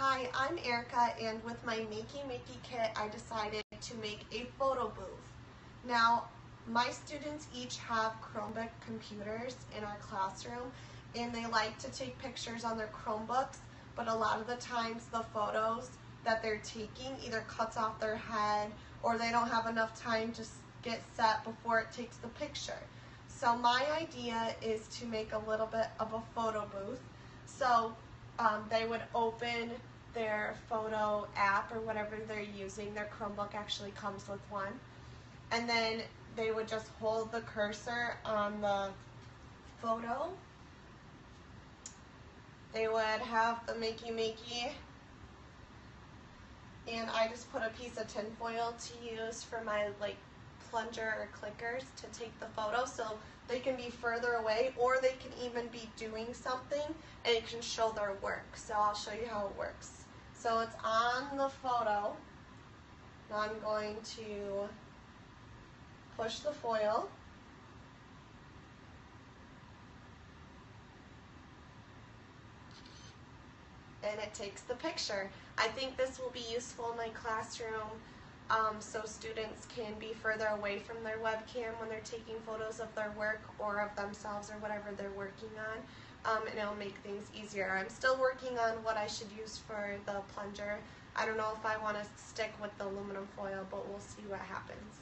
Hi, I'm Erika and with my Makey Makey kit I decided to make a photo booth. Now my students each have Chromebook computers in our classroom and they like to take pictures on their Chromebooks but a lot of the times the photos that they're taking either cuts off their head or they don't have enough time to get set before it takes the picture. So my idea is to make a little bit of a photo booth. So um, they would open their photo app or whatever they're using. Their Chromebook actually comes with one. And then they would just hold the cursor on the photo. They would have the Makey Makey and I just put a piece of tinfoil to use for my like plunger or clickers to take the photo so they can be further away or they can even be doing something and it can show their work. So I'll show you how it works. So it's on the photo. Now I'm going to push the foil. And it takes the picture. I think this will be useful in my classroom um, so students can be further away from their webcam when they're taking photos of their work or of themselves or whatever they're working on. Um, and it'll make things easier. I'm still working on what I should use for the plunger. I don't know if I want to stick with the aluminum foil, but we'll see what happens.